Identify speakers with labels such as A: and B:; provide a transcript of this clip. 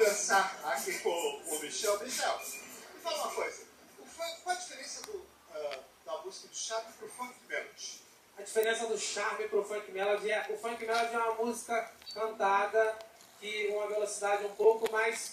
A: conversar aqui com o Michel. Michel, me fala uma coisa. Funk, qual a diferença do, uh, da música do Charme para o Funk Melody?
B: A diferença do Charme para o Funk Melody é... O Funk Melody é uma música cantada que uma velocidade um pouco mais